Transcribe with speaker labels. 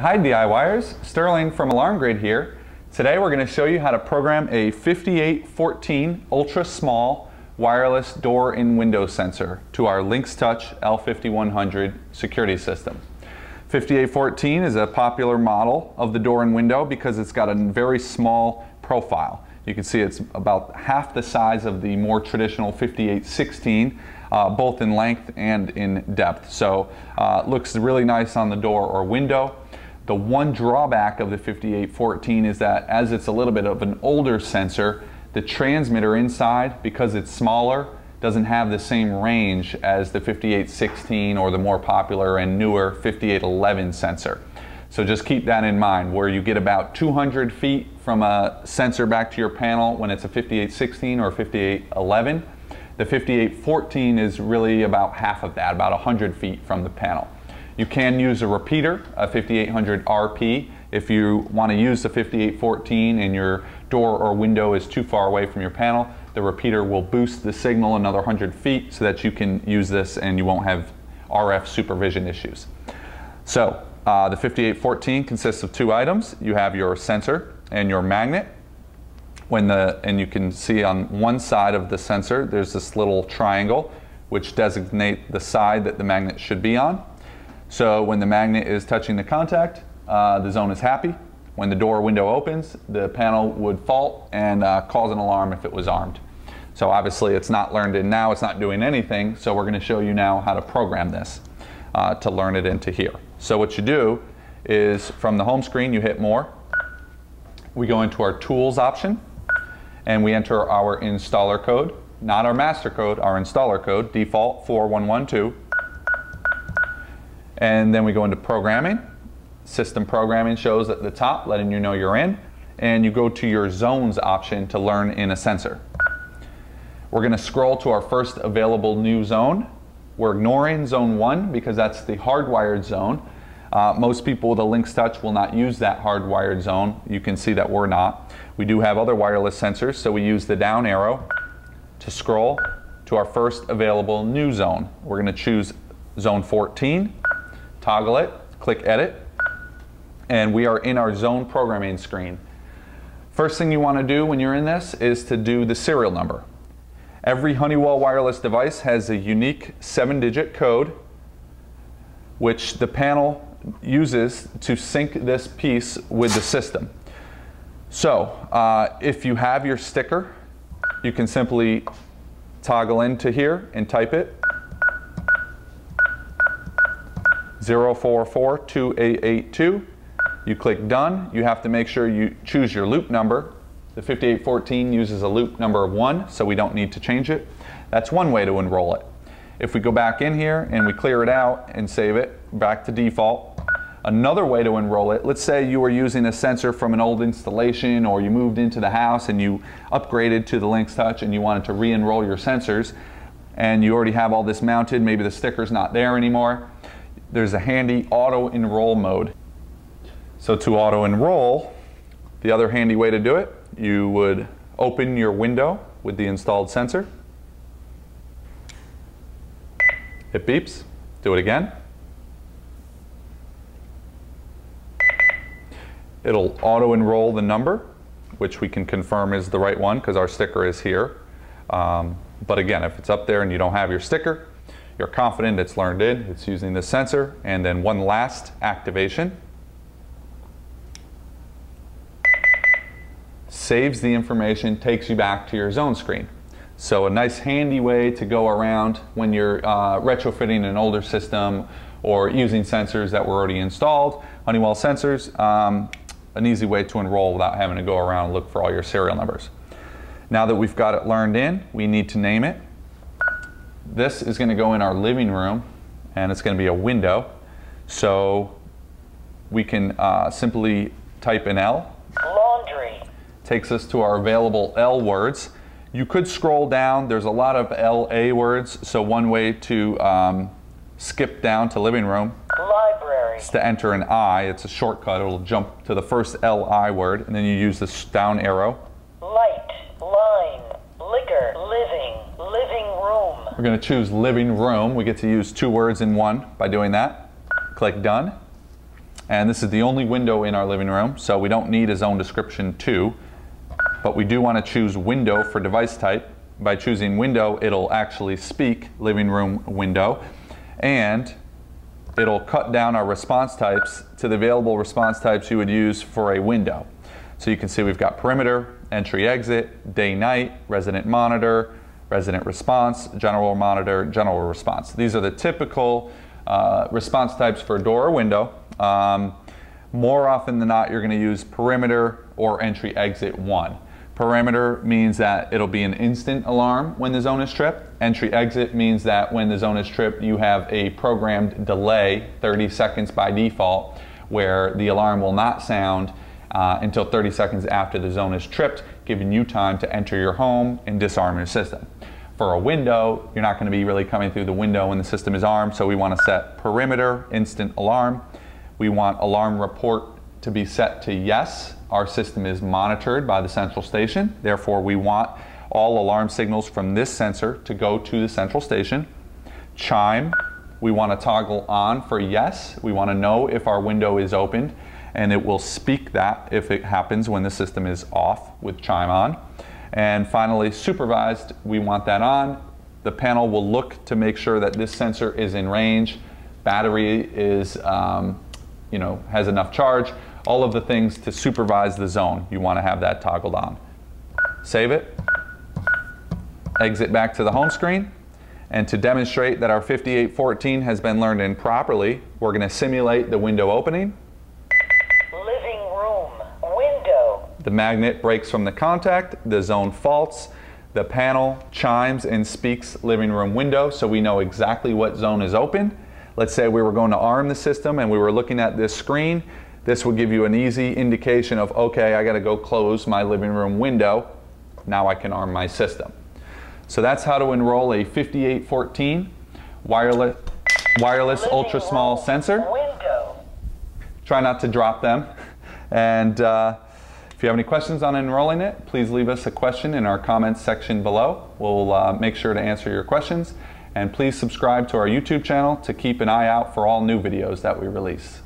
Speaker 1: Hi DIYers, Sterling from Alarm Grid here. Today we're going to show you how to program a 5814 ultra small wireless door and window sensor to our Lynx Touch L5100 security system. 5814 is a popular model of the door and window because it's got a very small profile. You can see it's about half the size of the more traditional 5816 uh, both in length and in depth. So uh, looks really nice on the door or window. The one drawback of the 5814 is that as it's a little bit of an older sensor, the transmitter inside, because it's smaller, doesn't have the same range as the 5816 or the more popular and newer 5811 sensor. So just keep that in mind, where you get about 200 feet from a sensor back to your panel when it's a 5816 or 5811. The 5814 is really about half of that, about 100 feet from the panel. You can use a repeater, a 5800 RP, if you want to use the 5814 and your door or window is too far away from your panel. The repeater will boost the signal another 100 feet so that you can use this and you won't have RF supervision issues. So uh, the 5814 consists of two items. You have your sensor and your magnet when the, and you can see on one side of the sensor, there's this little triangle which designate the side that the magnet should be on. So when the magnet is touching the contact, uh, the zone is happy. When the door window opens, the panel would fault and uh, cause an alarm if it was armed. So obviously it's not learned in now, it's not doing anything, so we're gonna show you now how to program this uh, to learn it into here. So what you do is from the home screen, you hit more. We go into our tools option and we enter our installer code, not our master code, our installer code, default 4112. And then we go into programming. System programming shows at the top, letting you know you're in. And you go to your zones option to learn in a sensor. We're going to scroll to our first available new zone. We're ignoring zone one because that's the hardwired zone. Uh, most people with a Lynx Touch will not use that hardwired zone. You can see that we're not. We do have other wireless sensors, so we use the down arrow to scroll to our first available new zone. We're going to choose zone 14, toggle it, click edit, and we are in our zone programming screen. First thing you want to do when you're in this is to do the serial number. Every Honeywell wireless device has a unique seven digit code which the panel uses to sync this piece with the system. So uh, if you have your sticker, you can simply toggle into here and type it 0442882. You click done. You have to make sure you choose your loop number. The 5814 uses a loop number of one, so we don't need to change it. That's one way to enroll it. If we go back in here and we clear it out and save it back to default, another way to enroll it, let's say you were using a sensor from an old installation or you moved into the house and you upgraded to the Lynx Touch and you wanted to re-enroll your sensors and you already have all this mounted, maybe the sticker's not there anymore, there's a handy auto enroll mode. So to auto enroll, the other handy way to do it, you would open your window with the installed sensor It beeps. Do it again. It'll auto enroll the number, which we can confirm is the right one because our sticker is here. Um, but again, if it's up there and you don't have your sticker, you're confident it's learned in, it's using the sensor, and then one last activation. Saves the information, takes you back to your zone screen. So a nice handy way to go around when you're uh, retrofitting an older system or using sensors that were already installed, Honeywell sensors, um, an easy way to enroll without having to go around and look for all your serial numbers. Now that we've got it learned in, we need to name it. This is going to go in our living room and it's going to be a window. So we can uh, simply type in L.
Speaker 2: Laundry.
Speaker 1: Takes us to our available L words. You could scroll down. There's a lot of LA words. So one way to um, skip down to living room
Speaker 2: Library.
Speaker 1: is to enter an I. It's a shortcut. It'll jump to the first LI word, and then you use this down arrow.
Speaker 2: Light. Line. Liquor. Living. Living room.
Speaker 1: We're going to choose living room. We get to use two words in one by doing that. Click done. And this is the only window in our living room, so we don't need a zone description 2. But we do want to choose window for device type. By choosing window, it'll actually speak living room window. And it'll cut down our response types to the available response types you would use for a window. So you can see we've got perimeter, entry exit, day night, resident monitor, resident response, general monitor, general response. These are the typical uh, response types for door or window. Um, more often than not, you're going to use perimeter or entry exit one. Perimeter means that it'll be an instant alarm when the zone is tripped. Entry exit means that when the zone is tripped, you have a programmed delay, 30 seconds by default, where the alarm will not sound uh, until 30 seconds after the zone is tripped, giving you time to enter your home and disarm your system. For a window, you're not going to be really coming through the window when the system is armed, so we want to set perimeter instant alarm. We want alarm report to be set to yes. Our system is monitored by the central station, therefore we want all alarm signals from this sensor to go to the central station. Chime, we want to toggle on for yes. We want to know if our window is opened and it will speak that if it happens when the system is off with chime on. And finally, supervised, we want that on. The panel will look to make sure that this sensor is in range, battery is, um, you know, has enough charge, all of the things to supervise the zone. You want to have that toggled on. Save it, exit back to the home screen, and to demonstrate that our 5814 has been learned in properly, we're going to simulate the window opening. The magnet breaks from the contact, the zone faults, the panel chimes and speaks living room window so we know exactly what zone is open. Let's say we were going to arm the system and we were looking at this screen. This will give you an easy indication of, okay, I gotta go close my living room window. Now I can arm my system. So that's how to enroll a 5814 wireless, wireless ultra small sensor.
Speaker 2: Window.
Speaker 1: Try not to drop them. And uh, if you have any questions on enrolling it, please leave us a question in our comments section below. We'll uh, make sure to answer your questions. And please subscribe to our YouTube channel to keep an eye out for all new videos that we release.